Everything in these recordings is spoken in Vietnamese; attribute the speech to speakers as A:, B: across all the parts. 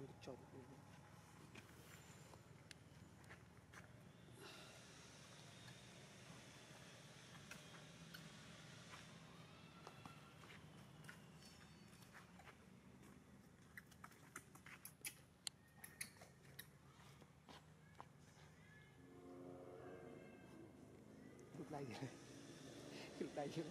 A: sandık çaldık. Lúc này gì đây? Lúc này gì?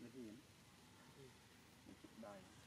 B: Nó hiểm một chút đời bà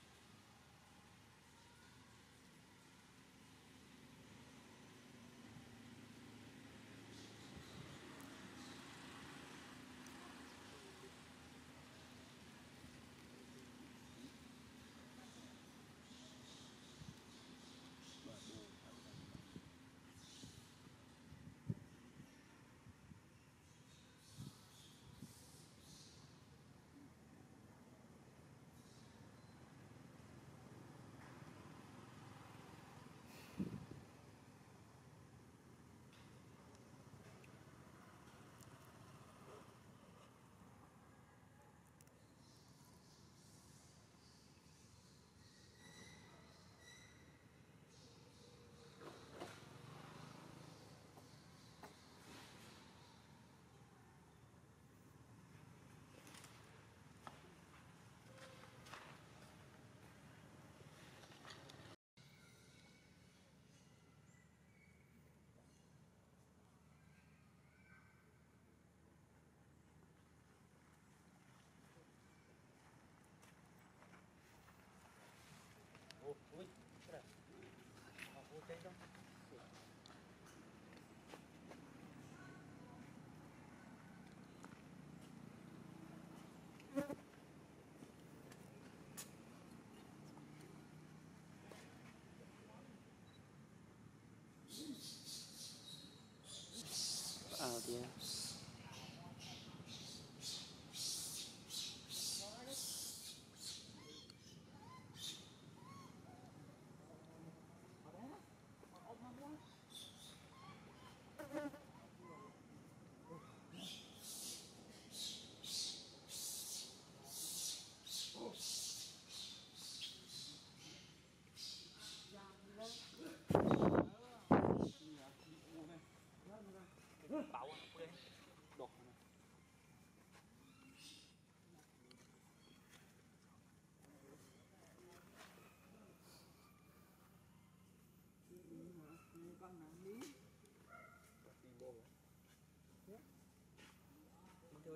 A: Thank you.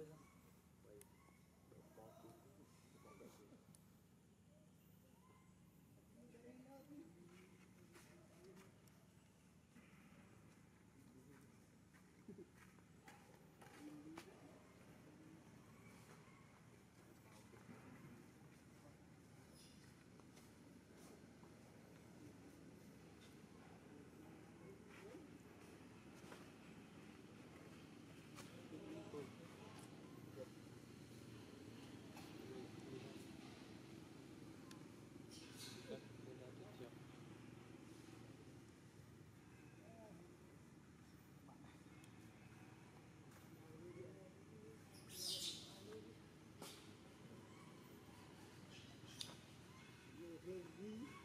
A: eso. Good, good,